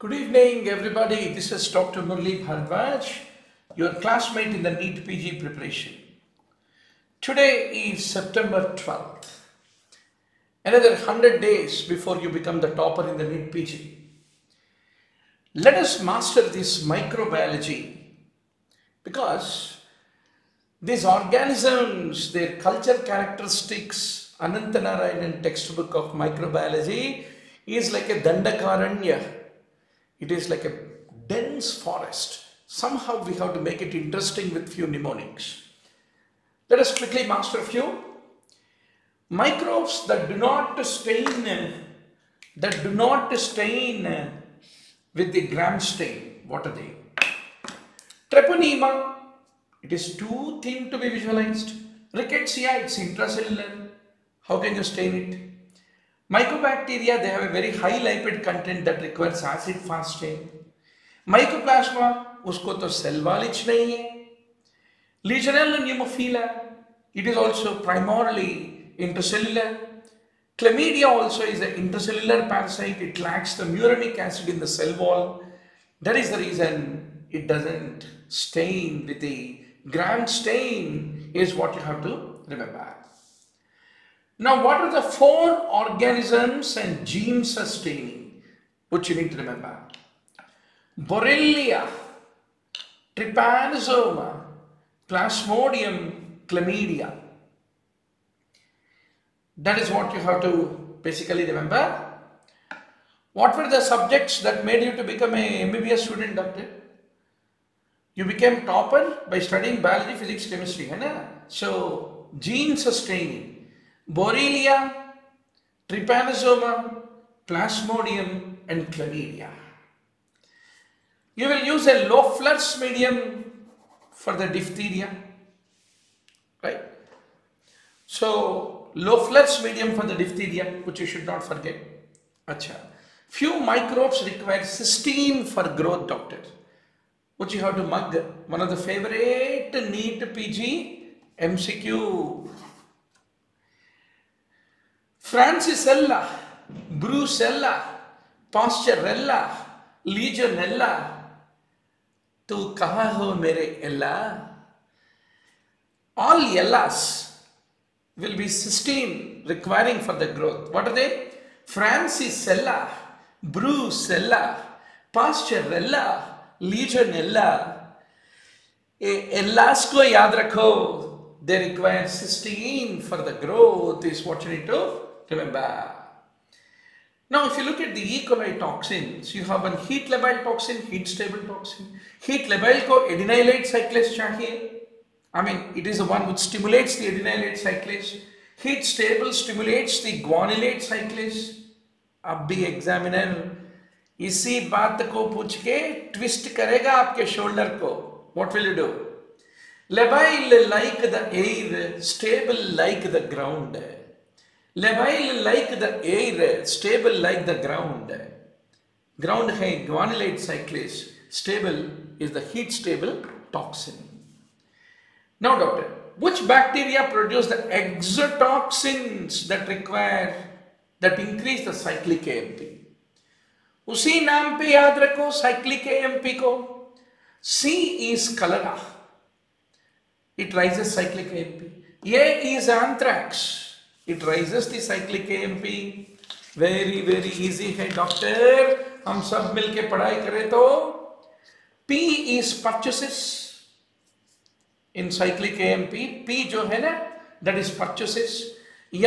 Good evening, everybody. This is Dr. Murli Bhardwaj, your classmate in the NEET PG preparation. Today is September 12th, another 100 days before you become the topper in the NEET PG. Let us master this microbiology because these organisms, their culture characteristics, Anantanarayanan textbook of microbiology is like a Dandakaranya it is like a dense forest. Somehow we have to make it interesting with few mnemonics. Let us quickly master a few. Microbes that do not stain, that do not stain with the gram stain. What are they? Treponema, it is too thin to be visualized. Rickettsia, it's intracellular. How can you stain it? Mycobacteria, they have a very high lipid content that requires acid fasting. Mycoplasma, usko to cell wall ही nahi hai. Legionella pneumophila, it is also primarily intracellular. Chlamydia also is an intracellular parasite. It lacks the muramic acid in the cell wall. That is the reason it doesn't stain with the gram stain is what you have to remember. Now, what are the four organisms and genes sustaining, which you need to remember? Borrelia, Trypanosoma, Plasmodium, Chlamydia. That is what you have to basically remember. What were the subjects that made you to become a MBBS student, doctor? You became topper by studying biology, physics, chemistry. Right? So, gene sustaining. Borrelia, Trypanosoma, Plasmodium and Chlamydia. You will use a low flux medium for the diphtheria, right? So low flux medium for the diphtheria, which you should not forget. Acha. Few microbes require cysteine for growth, doctor, which you have to mug. One of the favorite neat PG MCQ Francis ಎಲ್ಲ Bruce ಎಲ್ಲ Pasteur ಎಲ್ಲ legion ಎಲ್ಲ तू कहा हो मेरे ಎಲ್ಲ all ellas will be 16 requiring for the growth. What are they? Francisella, Brucella, Pastorella, Legionella. Ellas ko yaad rakho. They require 16 for the growth is what you need to remember. Now, if you look at the E. coli toxins, you have an heat labile toxin, heat stable toxin. Heat labile ko adenylate cyclase chahiye. I mean, it is the one which stimulates the adenylate cyclase. Heat stable stimulates the guanylate cyclase. अब भी examiner इसी बात को पूछ के twist करेगा आपके shoulder को what will you do labile like the air stable like the ground है Levile like the air, stable like the ground. Ground high, guanylate cyclase, stable is the heat stable toxin. Now doctor, which bacteria produce the exotoxins that require, that increase the cyclic AMP? Usi naam pe yaad rakho, cyclic AMP ko. C is cholera. It rises cyclic AMP. A is anthrax. It raises the cyclic AMP. Very very easy, hey doctor. हम सब मिलके पढ़ाई करें तो P is purchases in cyclic AMP. P जो है ना that is purchases.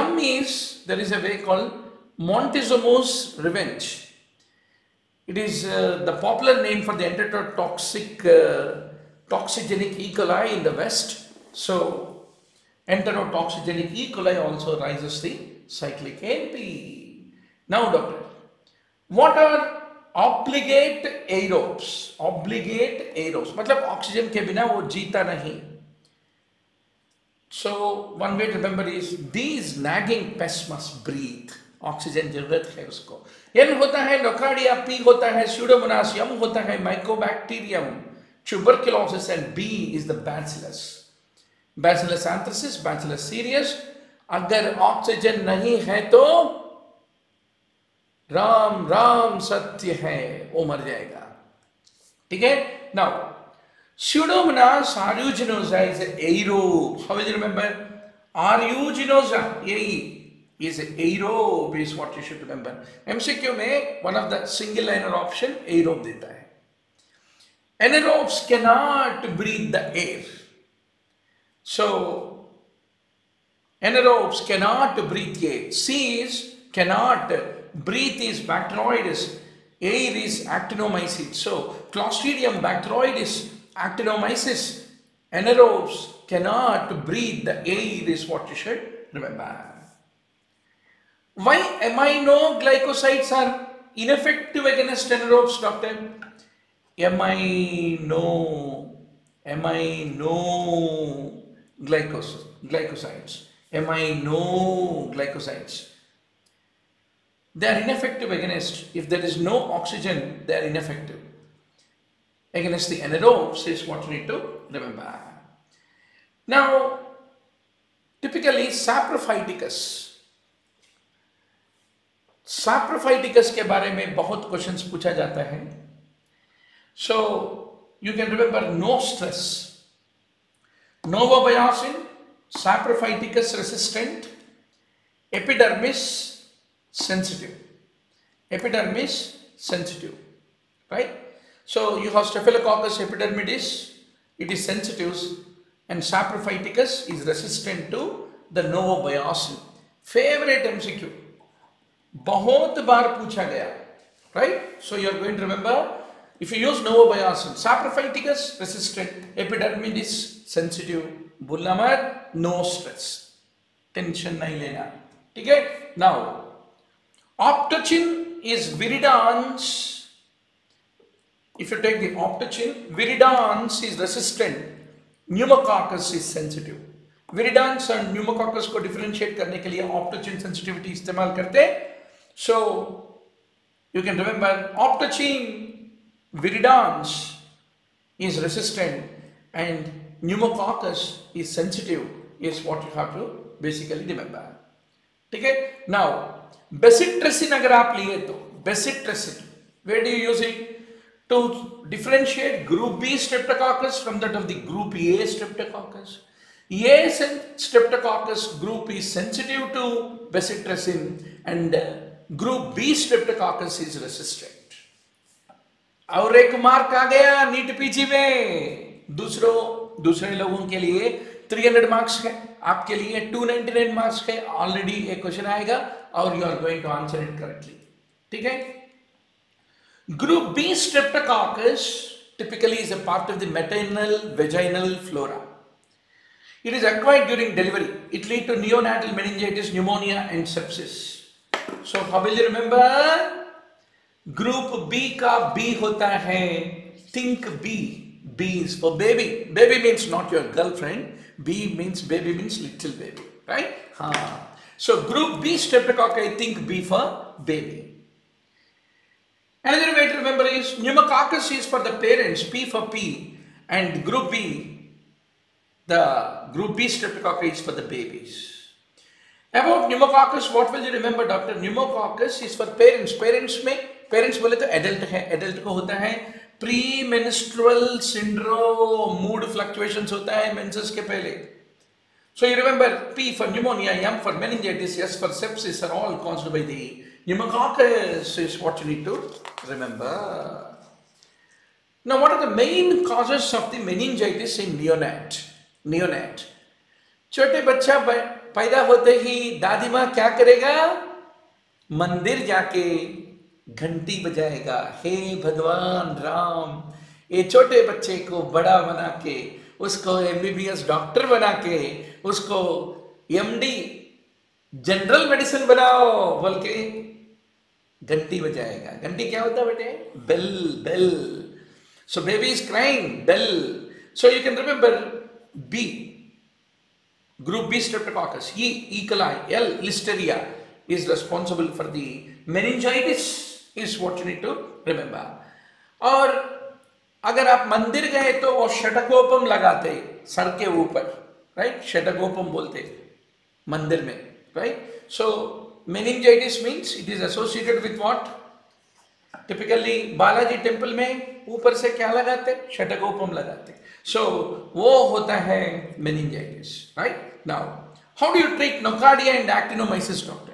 M is there is a way called Montezuma's revenge. It is uh, the popular name for the enterotoxic uh, toxigenic E. coli in the West. So Enterotoxigenic E. coli also rises the cyclic AMP. Now, doctor, what are obligate aerobes obligate aerobes मतलब oxygen के बिना वो जीता नहीं one way to remember is these nagging pests must breathe. Oxygen जरूरत है उसको N होता है नोकाडिया पी होता है स्यूडोमोनास यम होता है mycobacterium tuberculosis and B is the bacillus bacillus anthracis bacillus cereus अगर ऑक्सीजन नहीं है तो राम राम सत्य है वो मर जाएगा ठीक है now Pseudomonas aeruginosa is aerobe remember aeruginosa you should remember MCQ में one of the single liner option aerobe देता है anaerobes cannot breathe the air So, anaerobes cannot breathe air. C cannot breathe is bacteroides. Air is actinomyces. So, Clostridium bacteroides, actinomyces, anaerobes cannot breathe the air is what you should remember. Why aminoglycosides are ineffective against anaerobes, doctor? Amino, amino glycos, glycosides, no glycosides They are ineffective against, if there is no oxygen, they are ineffective. Against the anaerobes is what we need to remember. Now, typically saprophyticus, saprophyticus ke bare mein bahut questions pucha jata hai so you can remember no stress novobiosin, saprophyticus resistant, epidermis sensitive. Epidermis sensitive, right? So you have Staphylococcus epidermidis, it is sensitive and saprophyticus is resistant to the novobiosin. Favorite MCQ, बहुत बार पूछा गया, right? So you are going to remember فيوز نووبياسن سابروفايتيكس resistant epidermidis sensitive بولاماد نو سپس tension নাই لینا ঠিক হ now optochin is viridans if you take the optochin viridans is resistant pneumococcus is sensitive viridans and pneumococcus co differentiate করনে কে লিয়ে optochin sensitivity ইস্তেমাল করতে so you can remember optochin Viridans is resistant and pneumococcus is sensitive is what you have to basically remember. Okay? Now, bacitresin agar aap liye to, bacitresin, where do you use it? To differentiate group B streptococcus from that of the group A streptococcus. A streptococcus group is sensitive to bacitresin and group B streptococcus is resistant. और एक mark आ गया NEET PG में दूसरों दूसरे लोगों के लिए 300 marks है आपके लिए 299 मार्क्स है ऑलरेडी एक क्वेश्चन आएगा और you are going to answer it correctly ठीक है group B streptococcus typically is a part of the maternal vaginal flora it is acquired during delivery it lead to neonatal meningitis pneumonia and sepsis so how will you remember group B का B होता है think B B is for baby baby means not your girlfriend B means baby means little baby right हाँ so group B streptococcus I think B for baby Another way to remember is pneumococcus is for the parents, P for P, and group B, the group B streptococcus is for the babies. About pneumococcus, what will you remember, doctor? Pneumococcus is for parents. Parents make parents बोले तो adult है adult को होता है pre minstrel syndrome mood fluctuations होता है menses के पहले so you remember P for pneumonia M for meningitis S for sepsis are all caused by the pneumococcus is what you need to remember now what are the main causes of the meningitis in neonate neonate छोटे बच्चा पैदा होते ही दादी माँ क्या करेगा मंदिर जाके घंटी बजाएगा हे भगवान राम ये छोटे बच्चे को बड़ा बना के उसको एमबीबीएस डॉक्टर बना के उसको एमडी जनरल मेडिसिन बनाओ बोल के घंटी बजाएगा घंटी क्या होता है बेटे bell bell so baby is crying bell so you can remember B group B streptococcus, E e, e. coli, L listeria is responsible for the meningitis is what you need to remember और अगर आप मंदिर गए तो वो षटकोपम लगाते sir के ऊपर राइट षटकोपम बोलते मंदिर में right so meningitis means it is associated with what typically Balaji temple में ऊपर से क्या लगाते षटकोपम लगाते सो so, वो होता है meningitis right now how do you treat nocardia and actinomyces doctor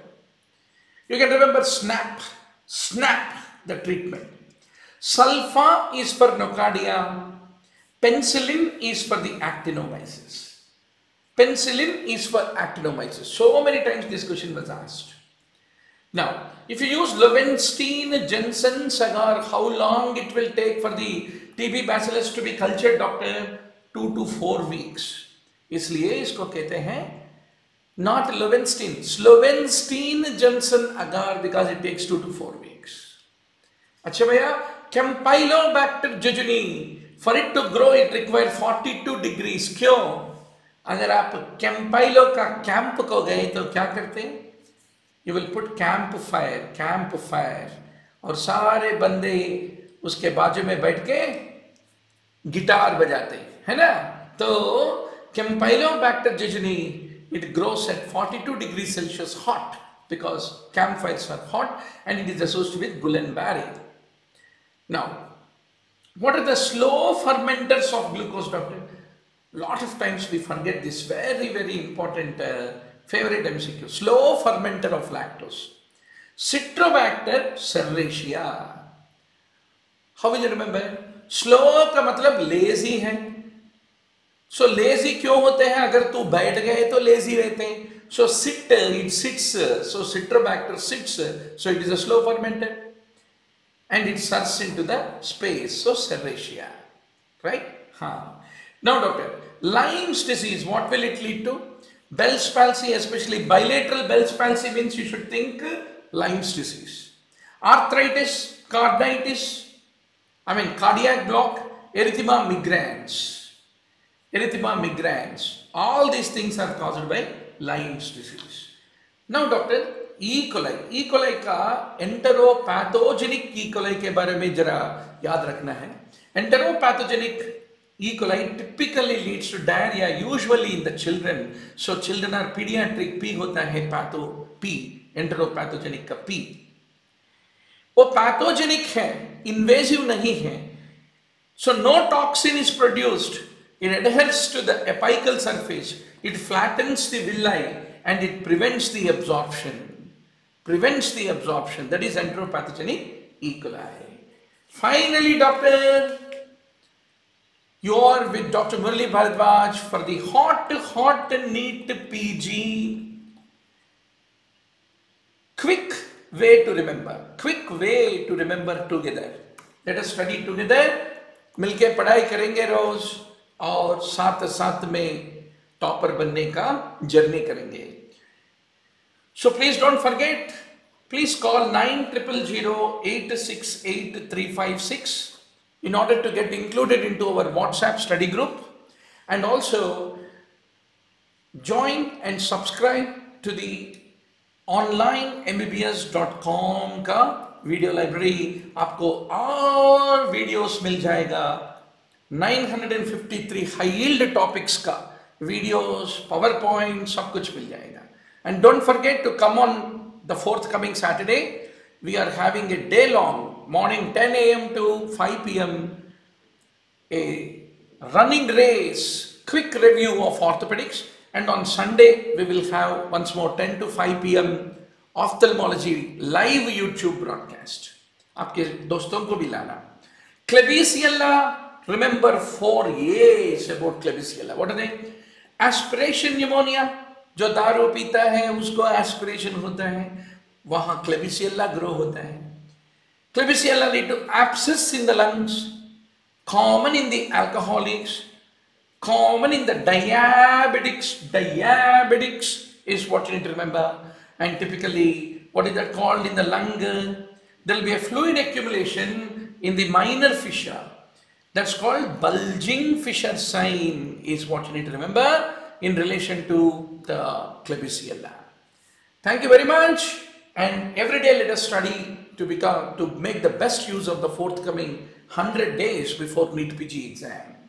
you can remember snap Snap, the treatment. Sulfa is for nocardia. Penicillin is for the actinomyces. Penicillin is for actinomyces. So many times this question was asked. Now, if you use Levenstein, Jensen, Sagar, how long it will take for the TB bacillus to be cultured, doctor? Two to four weeks. इसलिए इसको कहते हैं Not Lowenstein. Slovenstein Jensen agar because it takes two to four weeks. Achha bhaiya, Campylobacter jejuni. For it to grow, it requires 42 degrees. Kyo? अगर आप कैंपाइलो का camp को गए तो क्या करते हैं you will put camp fire camp fire और सारे बंदे उसके बाजू में बैठ के गिटार बजाते हैं है ना तो कैंपाइलो बैक्टर जिजनी it grows at 42 degrees Celsius hot because campfires are hot and it is associated with Gulenberry. Now, what are the slow fermenters of glucose doctor? Lot of times we forget this very, very important uh, favorite MCQ. Slow fermenter of lactose. Citrobacter serratia. How will you remember? Slow का मतलब lazy है so lazy क्यों होते हैं अगर तू बैठ गए तो लेजी रहते हैं so sit it sits so citrobacter sits so it is a slow fermented and it sirs into the space so serratia right हाँ now doctor Lyme's disease what will it lead to Bell's palsy especially bilateral Bell's palsy means you should think Lyme's disease arthritis carditis I mean cardiac block erythema migrans erythema migrans. All these things are caused by Lyme's disease. Now doctor, E. coli. E. coli ka enteropathogenic E. coli ke bare mein zara yaad rakhna hai enteropathogenic E. coli typically leads to diarrhea usually in the children. So children are pediatric P hota hai patho P enteropathogenic ka P. वो pathogenic है invasive नहीं है so no toxin is produced It adheres to the apical surface. It flattens the villi and it prevents the absorption. Prevents the absorption. That is enteropathogenic E. coli. Finally, doctor, you are with Dr. Murli Bharadwaj for the hot, hot, neat PG. Quick way to remember. Quick way to remember together. Let us study together. Milke पढ़ाई karenge rose. और साथ साथ में topper बनने का journey करेंगे so please don't forget please call nine triple zero eight six eight three five six in order to get included into our WhatsApp study group and also join and subscribe to the online M B B S dot com का video library आपको और videos मिल जाएगा 953 high yield topics का videos power point सब कुछ मिल जाएगा and don't forget to come on the forthcoming Saturday we are having a day long morning 10 a.m. to 5 p.m. a running race quick review of orthopedics and on Sunday we will have once more 10 to 5 p.m. ophthalmology live YouTube broadcast आपके दोस्तों को भी लाना क्लेबिसियला remember for years about Klebsiella. What are they? Aspiration pneumonia. जो दारू पीता है उसको एस्पिरेशन होता है वहां क्लेबिसियला ग्रो होता है Klebsiella lead to abscess in the lungs common in the alcoholics common in the diabetics diabetics is what you need to remember and typically what is that called in the lung there will be a fluid accumulation in the minor fissure That's called bulging fissure sign is what you need to remember in relation to the Klebsiella. Thank you very much and every day let us study to become to make the best use of the forthcoming 100 days before NEET PG exam.